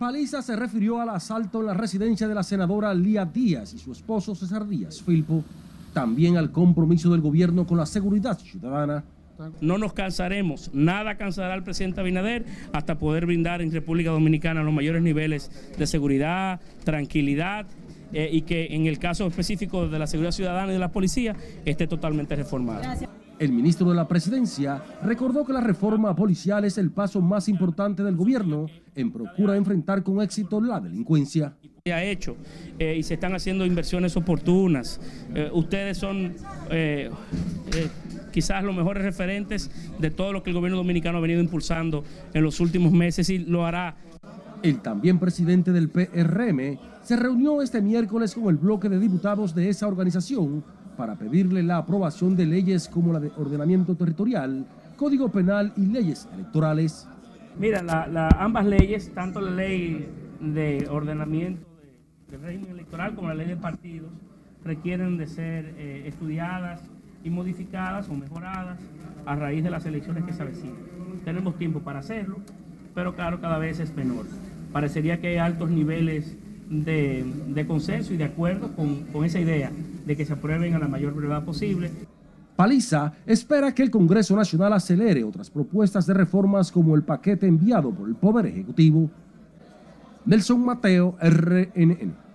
Paliza se refirió al asalto en la residencia de la senadora Lía Díaz y su esposo César Díaz Filpo, también al compromiso del gobierno con la seguridad ciudadana. No nos cansaremos, nada cansará al presidente Abinader hasta poder brindar en República Dominicana los mayores niveles de seguridad, tranquilidad eh, y que en el caso específico de la seguridad ciudadana y de la policía esté totalmente reformada. El ministro de la Presidencia recordó que la reforma policial es el paso más importante del gobierno en procura de enfrentar con éxito la delincuencia. Se ha hecho eh, y se están haciendo inversiones oportunas. Eh, ustedes son eh, quizás los mejores referentes de todo lo que el gobierno dominicano ha venido impulsando en los últimos meses y lo hará. El también presidente del PRM se reunió este miércoles con el bloque de diputados de esa organización para pedirle la aprobación de leyes como la de ordenamiento territorial, código penal y leyes electorales. Mira, ambas leyes, tanto la ley de ordenamiento del régimen electoral como la ley de partidos, requieren de ser eh, estudiadas y modificadas o mejoradas a raíz de las elecciones que se avecinan. Tenemos tiempo para hacerlo, pero claro, cada vez es menor. Parecería que hay altos niveles de, consenso y de acuerdo con, con esa idea de que se aprueben a la mayor brevedad posible. Paliza espera que el Congreso Nacional acelere otras propuestas de reformas como el paquete enviado por el Poder Ejecutivo. Nelson Mateo, RNN.